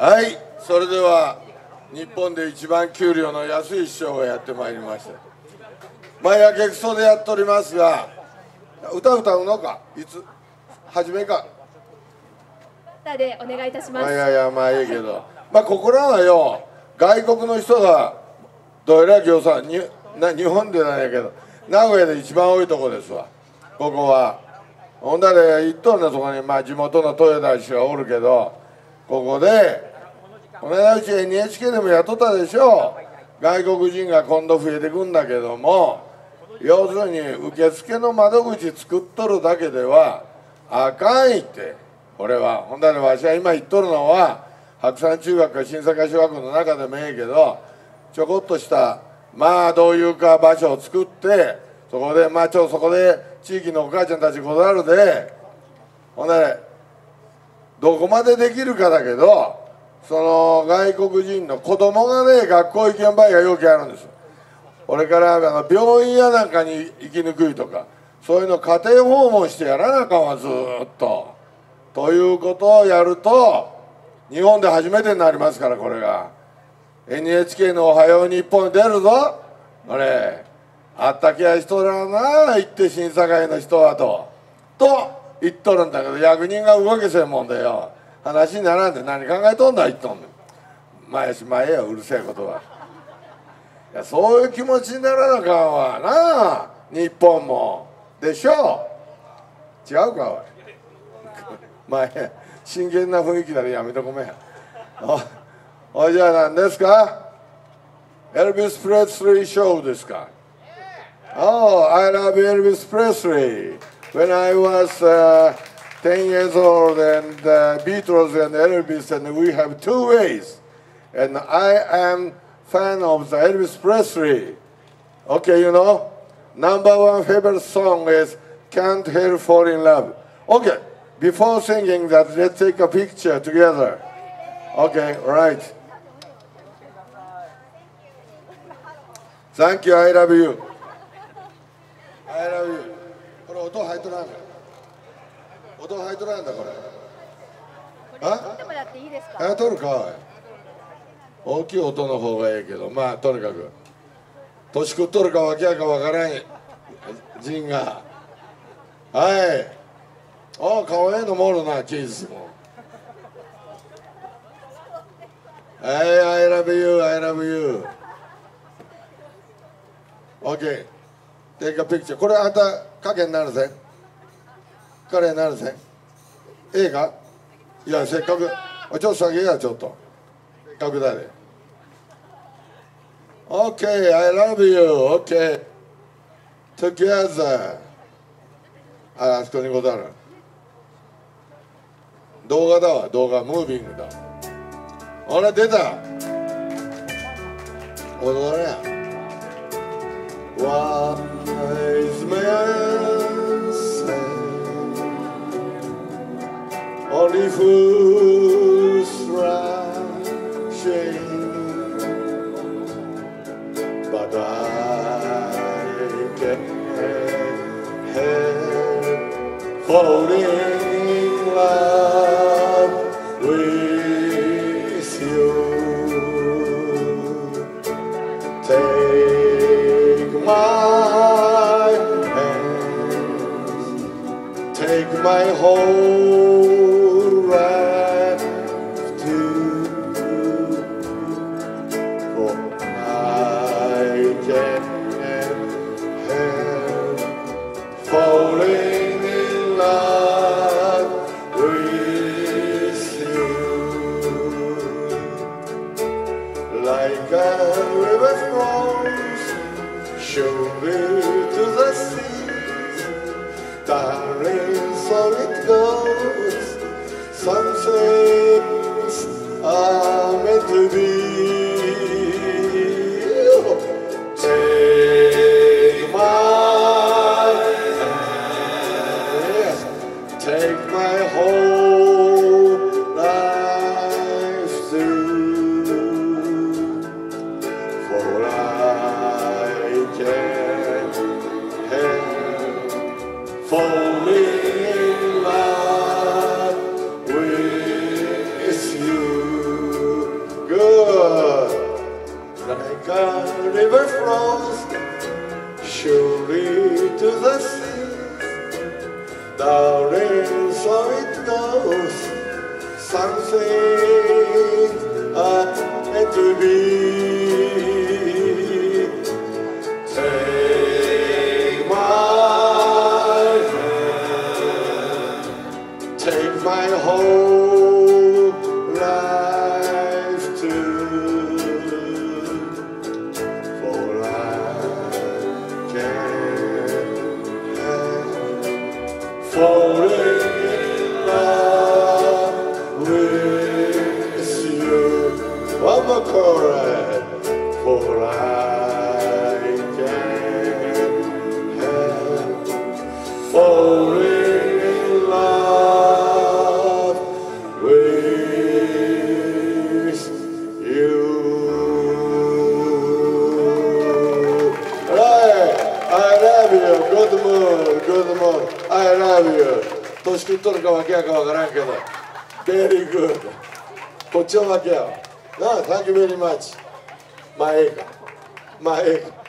はいそれでは日本で一番給料の安い師匠がやってまいりました。前やけくそでやっておりますが歌歌うのか？いつ？初めか？歌でお願いいたします。まあいやいやまあええけど。まあここらはよ外国の人がどえらい業さんにな日本でなんやけど名古屋で一番多いとこですわ。ここは。ほんだら行っとんねそこにまあ地元の豊田氏がおるけどここでこの間うち NHK でもやったでしょ。う外国人が今度増えてくんだけども要するに受付の窓口作っとるだけではあかんいって。俺はほんだらわしは今言っとるのは白山中学か新坂小学校の中でもええけどちょこっとしたまあどういうか場所を作ってそこでまあちょそこで地域のお母ちゃんたちこだわるでほんならどこまでできるかだけどその外国人の子供がね学校行けん場合がよくあるんです。これからあの病院やなんかに行きにくいとかそういうの家庭訪問してやらなあかんわずっと。ということをやると日本で初めてになりますからこれが。NHK の「おはよう日本」に出るぞ。これあったけや人らな行って審査会の人はと。と言っとるんだけど役人が動けせんもんでよ。話にならんで何考えとんだ言っとんねん。前しまえようるせえことは。いやそういう気持ちにならなあかんわな。あ日本も。でしょ。違うかおい。まあ真剣な雰囲気ならやめとこめや。おおじゃあ何ですか？エルビス・プレスリーショーですか？Oh, I love Elvis Presley. When I was uh, 10 years old and uh, Beatles and Elvis and we have two ways. And I am fan of the Elvis Presley. Okay, you know, number one favorite song is Can't Help Fall in Love. Okay, before singing that, let's take a picture together. Okay, right. Thank you, I love you. 音入っとらんだこれ。あ？撮ってもらっていいですか？あ取るか大きい音の方がええけど。まあとにかく。年食っとるかわけやかわからん。人が。はい。あ顔ええのもおるなキーズも。はい I love you I love you. OK take a picture これあんた影になるぜ。彼になるぜええかいやせっかく。あちょっと下げやちょっと。せっかくだで OK I love you. OK together. ああそこにござる。動画だわ。動画ムービングだ。ほら出た。踊れや fools rushing, but I can't help falling in love with you. Take my hand, take my show Darling, so it goes. Something meant to be. ビュー年食っとるかわけやか分からんけど。ベリーグッこっちはわけやわなあサンキューベリーマッチ。まあええか。まあええか。